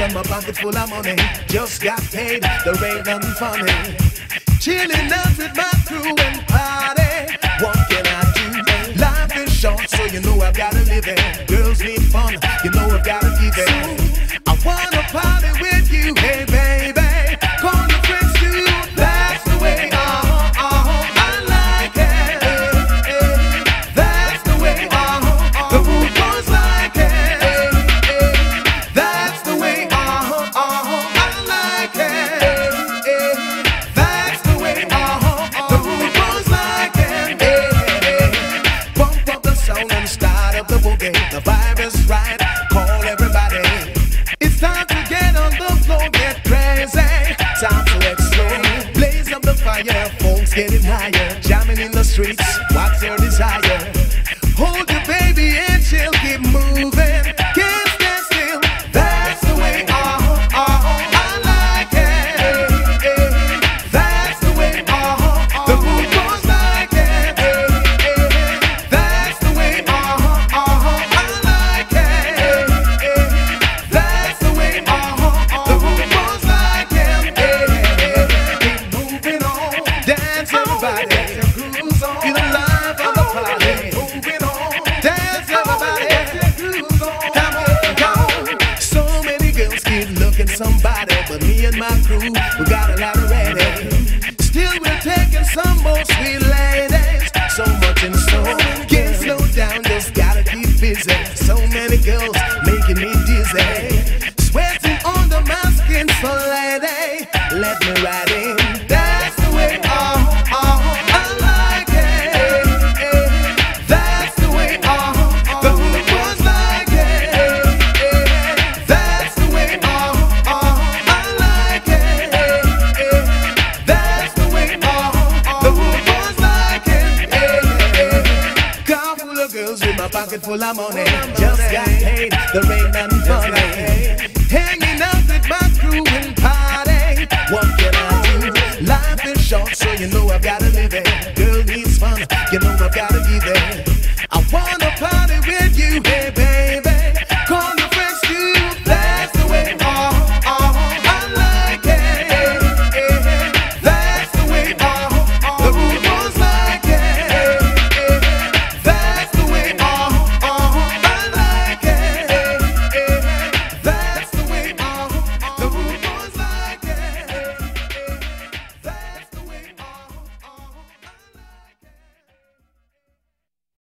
and my pocket full of money. Just got paid, there ain't nothing funny. Chilling out with my crew and party. What can I do? Life is short, so you know I've gotta live it. Girls need fun, you know I've gotta give it. I wanna party with you, hey The vibe is right. Call everybody. It's time to get on the floor, get crazy. Time to explode. Blaze up the fire, folks getting higher. Jamming in the streets, what's your desire? Somebody, but me and my crew, we got a lot already. Still we're taking some more sweet ladies. So much. Can't slow down, just gotta keep busy. So many girls making me dizzy. Sweating under my skin, so lady, let me ride Girls with my pocket full of money. Just got paid, the rain and funny. Hanging out with my crew and party. What can I do? Life is short, so you know I've gotta live it. Girl needs fun, you know I've gotta be there.